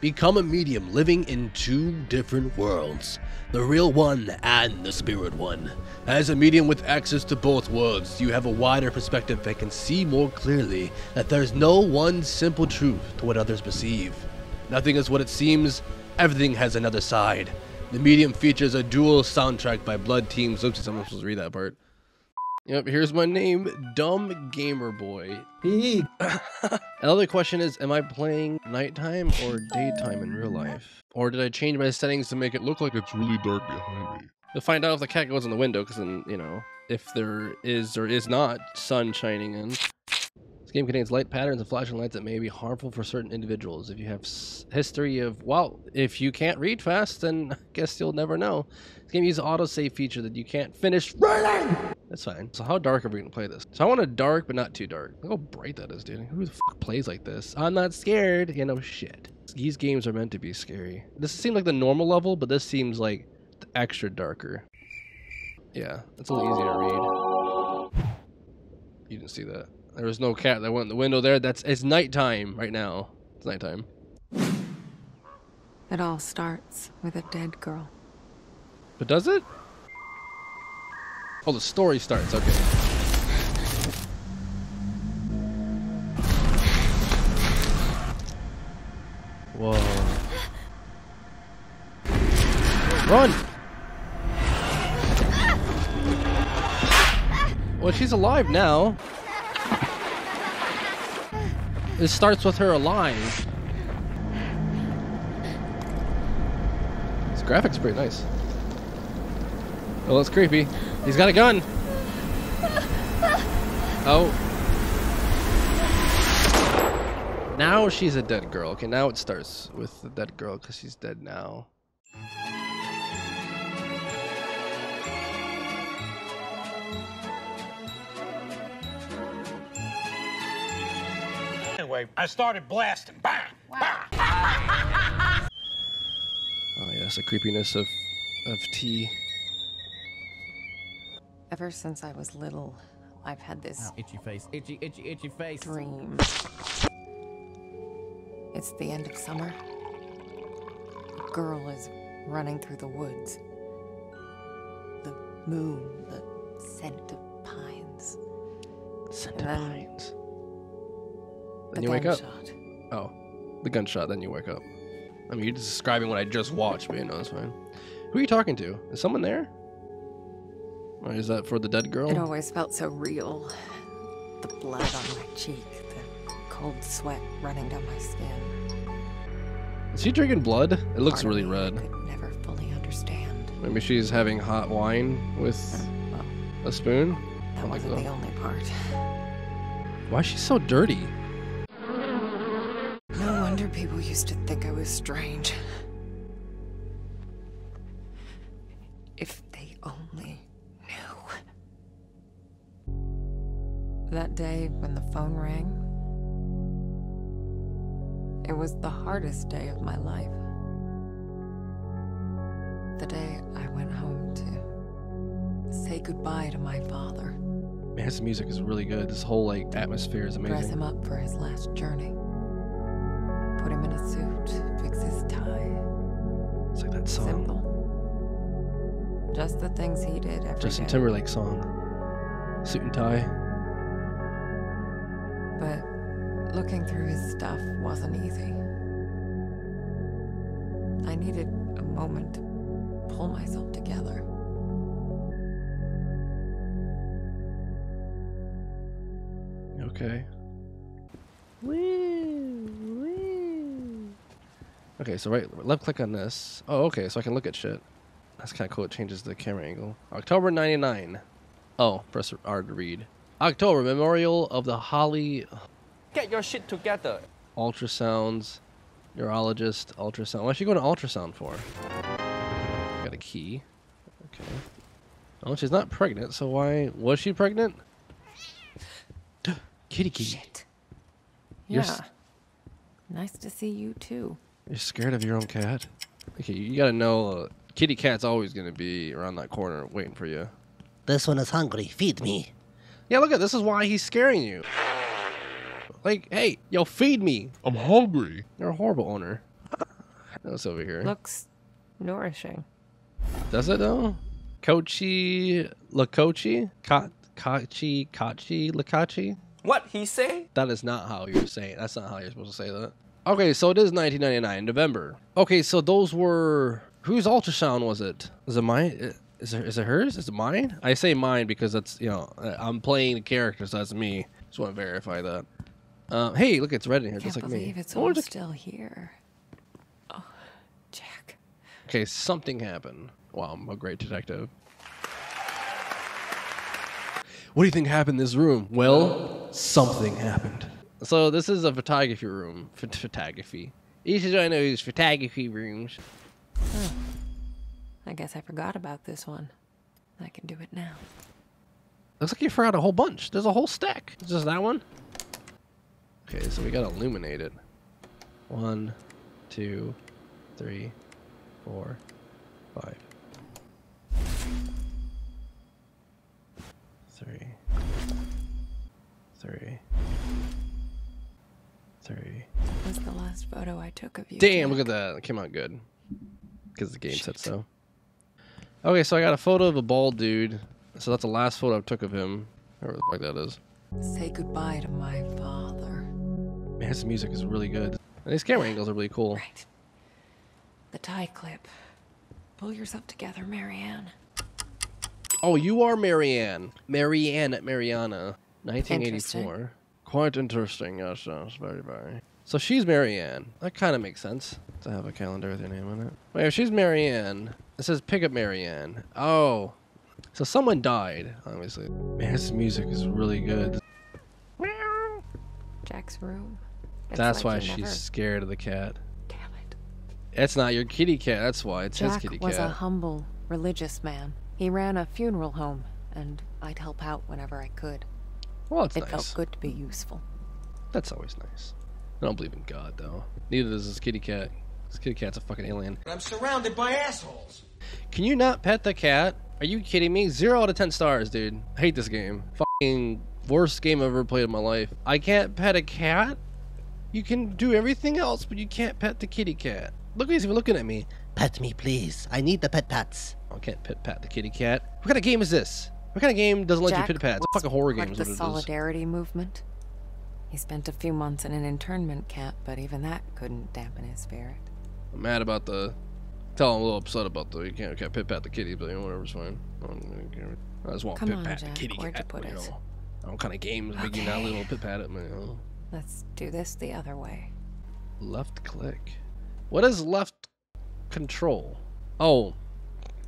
Become a medium living in two different worlds, the real one and the spirit one. As a medium with access to both worlds, you have a wider perspective and can see more clearly that there's no one simple truth to what others perceive. Nothing is what it seems, everything has another side. The medium features a dual soundtrack by Bloober Team Oops, I'm supposed to read that part. Yep, here's my name, Dumb Gamer Boy. Another question is, am I playing nighttime or daytime in real life? Or did I change my settings to make it look like it's really dark behind me? To find out if the cat goes in the window, because then, you know, if there is or is not sun shining in. This game contains light patterns and flashing lights that may be harmful for certain individuals. If you have history of, well, if you can't read fast, then I guess you'll never know. This game uses autosave feature that you can't finish reading. That's fine. So how dark are we gonna play this? So I want a dark, but not too dark. Look how bright that is, dude. Who the fuck plays like this? I'm not scared. You know, shit. These games are meant to be scary. This seems like the normal level, but this seems like extra darker. Yeah, it's a little easier to read. You didn't see that. There was no cat that went in the window there. That's it's nighttime right now. It's nighttime. It all starts with a dead girl. But does it? Oh, the story starts. Okay. Whoa. Run! Well, she's alive now. It starts with her alive. This graphics pretty nice. Oh, that's creepy. He's got a gun. Oh. Now she's a dead girl. Okay, now it starts with the dead girl because she's dead now. Anyway, I started blasting. Bang! Bang! Oh yes, the creepiness of of tea. Ever since I was little, I've had this Itchy face, itchy, itchy, itchy face. dream. It's the end of summer. A girl is running through the woods. The moon, the scent of pines. Scent And of then. The you wake up. Oh, the gunshot. Then you wake up. I mean, you're just describing what I just watched, but you know, it's fine. Who are you talking to? Is someone there? Or is that for the dead girl? It always felt so real. The blood on my cheek, the cold sweat running down my skin. Is she drinking blood? It looks really me I red. could never fully understand. Maybe she's having hot wine with oh, Well, a spoon. that oh wasn't that. the only part. Why is she so dirty? Wonder people used to think I was strange. If they only knew. That day when the phone rang, it was the hardest day of my life. The day I went home to say goodbye to my father, Man, this music is really good. This whole like atmosphere is amazing. dress him up for his last journey, put him in a suit, fix his tie. It's like that song, Simple. Just the things he did every day. Justin Timberlake song, suit and tie. But looking through his stuff wasn't easy. I needed a moment to pull myself together. Okay. Woo, woo. Okay, so right, left click on this. Oh, okay, so I can look at shit. That's kind of cool. It changes the camera angle. October 99. Oh, press R to read. October, Memorial of the Holly Get your shit together. ultrasounds, neurologist, ultrasound. What's she going to ultrasound for? Got a key. Okay. Oh, she's not pregnant, so why was she pregnant? Kitty key. Shit. You're Yeah. Nice to see you too. You're scared of your own cat? Okay, you gotta know, uh, kitty cat's always gonna be around that corner waiting for you. This one is hungry. Feed me. Yeah, look at this is why he's scaring you. Like, hey, yo, feed me. I'm hungry. You're a horrible owner. What's over here? Looks nourishing. Does it though? Kochi Lakochi? Ka- Kachi Kachi Lakachi? What he say? That is not how you're saying. That's not how you're supposed to say that. Okay, so it is 1999, November. Okay, so those were whose ultrasound was it? Is it mine? Is it, is it hers? Is it mine? I say mine because that's you know I'm playing the character, so that's me. Just want to verify that. Uh, hey, look, it's red in here, Can't just like believe me. it's Oh, all look- still here. Oh, Jack. Okay, something happened. Wow, I'm a great detective. What do you think happened in this room? Well, something happened. So this is a photography room. Ph- photography. Each of I know is photography rooms. I guess I forgot about this one. I can do it now. Looks like you forgot a whole bunch. There's a whole stack. Is this that one? Okay, so we gotta illuminate it. One, two, three, four, five. Three. Three. Three. That was the last photo I took of you. Damn, Jack. look at that. It came out good. Because the game said so. Okay, so I got a photo of a bald dude. So that's the last photo I took of him. Whoever the fuck that is. Say goodbye to my father. Man, his music is really good. And these camera angles are really cool. Right. The tie clip. Pull yourself together, Marianne. Oh, you are Marianne. Marianne at Mariana. 1984. Quite interesting, yes, yes, very, very. So she's Marianne. That kind of makes sense to have a calendar with your name on it. Wait, if she's Marianne, it says pick up Marianne. Oh. So someone died, obviously. Man, his music is really good. Jack's room. It's That's like why she's never- scared of the cat. Damn it. It's not your kitty cat, that's why. It's his Jack kitty was a humble, religious man. He ran a funeral home, and I'd help out whenever I could. Well, it's it nice. felt good to be useful. That's always nice. I don't believe in God, though. Neither does this kitty cat. This kitty cat's a fucking alien. I'm surrounded by assholes. Can you not pet the cat? Are you kidding me? Zero out of ten stars, dude. I hate this game. Fucking worst game I've ever played in my life. I can't pet a cat? You can do everything else, but you can't pet the kitty cat. Look, at he's even looking at me. Pet me, please. I need the pet pats. Oh, I can't pet pat the kitty cat. What kind of game is this? What kind of game doesn't let Jack you pet pats? It's fucking horror game. is the what it is. solidarity movement. He spent a few months in an internment camp, but even that couldn't dampen his spirit. I'm mad about the. Tell him a little upset about the. You can't, can't pit pat the kitty, but you know, whatever's fine. I, just want Come pit on, pat the kitty where'd you cat. put you it? know. I don't kind of games make you not Okay. little pit pat it, man. You know. Let's do this the other way. Left click. What is left control? Oh,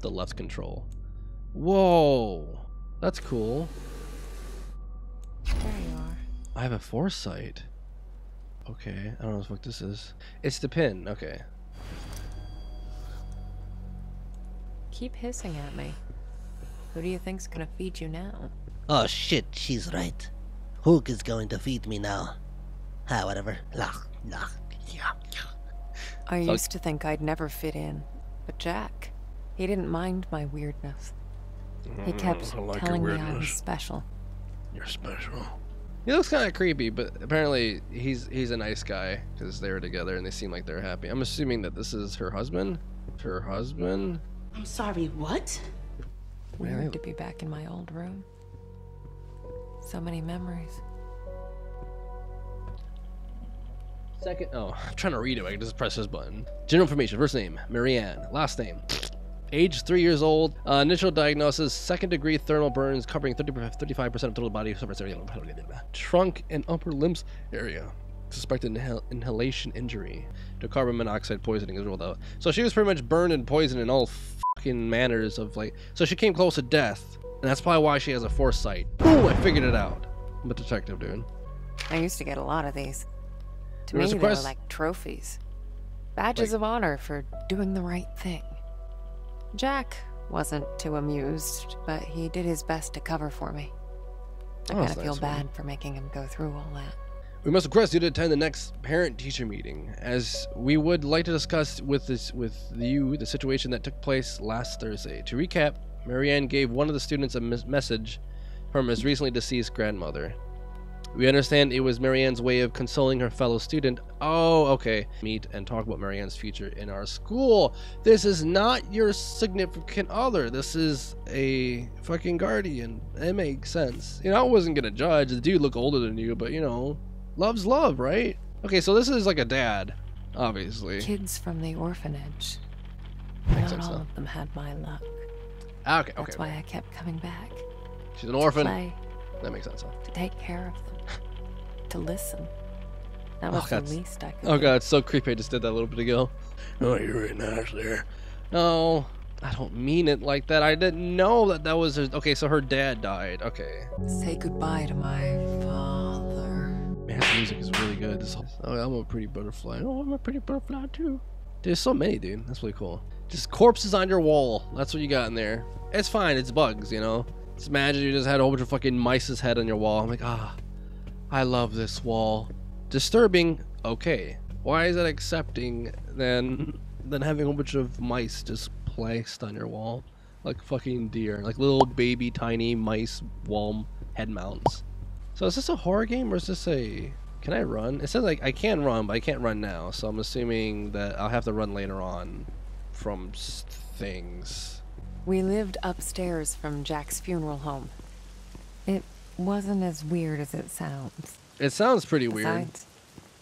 the left control. Whoa, that's cool. There you are. I have a foresight. Okay, I don't know what this is. It's the pin. Okay. Keep hissing at me. Who do you think's gonna feed you now? Oh shit, she's right. Hook is going to feed me now. Ah, whatever. Lah, lah, yeah, yeah. I used to think I'd never fit in, but Jack, he didn't mind my weirdness. He kept Mm, like telling me I was special. You're special. He looks kind of creepy, but apparently he's he's a nice guy because they were together and they seem like they're happy. I'm assuming that this is her husband. Her husband. I'm sorry, what? Man, Weird I- to be back in my old room. So many memories. Second. Oh, I'm trying to read it. I can just press this button. General information. First name Marianne. Last name. Age three years old. Uh, initial diagnosis: second degree thermal burns covering 30, 35% of total body surface area. Trunk and upper limbs area. Suspected inhal- inhalation injury to carbon monoxide poisoning is ruled out. So she was pretty much burned and poisoned in all fucking manners of like. So she came close to death, and that's probably why she has a foresight. Ooh, I figured it out. I'm a detective, dude. I used to get a lot of these. To me, they were like trophies. Badges Like- of honor for doing the right thing. Jack wasn't too amused, but he did his best to cover for me. I Oh, kind of feel nice bad for making him go through all that. We must request you to attend the next parent-teacher meeting, as we would like to discuss with this with you the situation that took place last Thursday. To recap, Marianne gave one of the students a mes- message from his recently deceased grandmother. We understand it was Marianne's way of consoling her fellow student. Oh, okay. Meet and talk about Marianne's future in our school. This is not your significant other. This is a fucking guardian. It makes sense. You know, I wasn't gonna judge. The dude look older than you, but you know, love's love, right? Okay, so this is like a dad, obviously. Kids from the orphanage. Not all though. of them had my luck. Ah, Okay, That's okay. why I kept coming back. She's an orphan. play, That makes sense. Huh? to take care of them, to listen. That Oh, was the God. least I could Oh do. god, it's so creepy. I just did that a little bit ago. Oh, you're really nice there. No, I don't mean it like that. I didn't know that that was her. Okay, so her dad died. Okay. Say goodbye to my father. Man, this music is really good. This whole, oh, I'm a pretty butterfly. Oh, I'm a pretty butterfly too. There's so many, dude. That's really cool. Just corpses on your wall. That's what you got in there. It's fine. It's bugs, you know. Just imagine you just had a whole bunch of fucking mice's head on your wall. I'm like, ah, I love this wall. Disturbing. Okay. Why is that accepting than than having a bunch of mice just placed on your wall, like fucking deer, like little baby tiny mice wall head mounts. So is this a horror game or is this a? Can I run? It says like I can run, but I can't run now. So I'm assuming that I'll have to run later on from things. We lived upstairs from Jack's funeral home. It wasn't as weird as it sounds. It sounds pretty weird.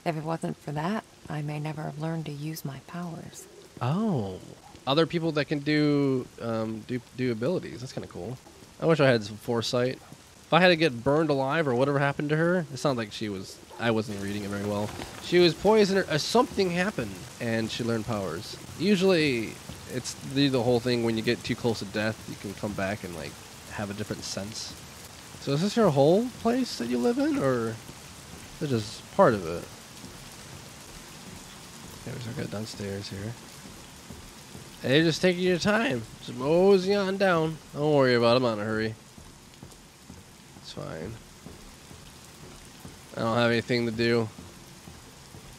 If it wasn't for that, I may never have learned to use my powers. Oh, other people that can do um, do do abilities. That's kind of cool. I wish I had some foresight. If I had to get burned alive or whatever happened to her, it sounds like she was. I wasn't reading it very well. She was poisoned. Or, uh, something happened, and she learned powers. Usually, it's the the whole thing. When you get too close to death, you can come back and like have a different sense. So is this your whole place that you live in, or is it just part of it? Okay, so I got downstairs here. Hey, just taking your time. Just mosey on down. Don't worry about it. I'm not in a hurry. It's fine. I don't have anything to do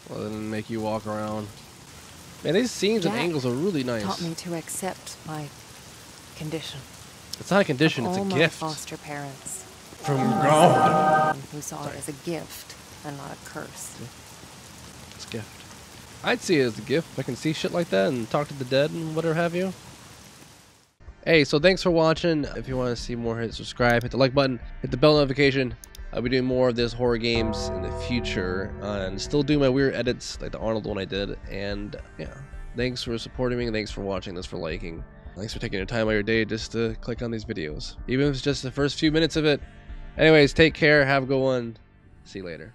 other than make you walk around. Man, these scenes and angles are really nice. Taught me to accept my condition. It's not a condition, it's all a my gift. foster parents. From God. someone Who saw it as a gift and not a curse. It's a gift. I'd see it as a gift. I can see shit like that and talk to the dead and whatever have you. Hey, so thanks for watching. If you want to see more, hit subscribe, hit the like button, hit the bell notification. I'll be doing more of this horror games in the future uh, and still do my weird edits like the Arnold one I did. And yeah, thanks for supporting me and thanks for watching. Thanks for liking. Thanks for taking your time out of your day just to click on these videos, even if it's just the first few minutes of it. Anyways, take care. Have a good one. See you later.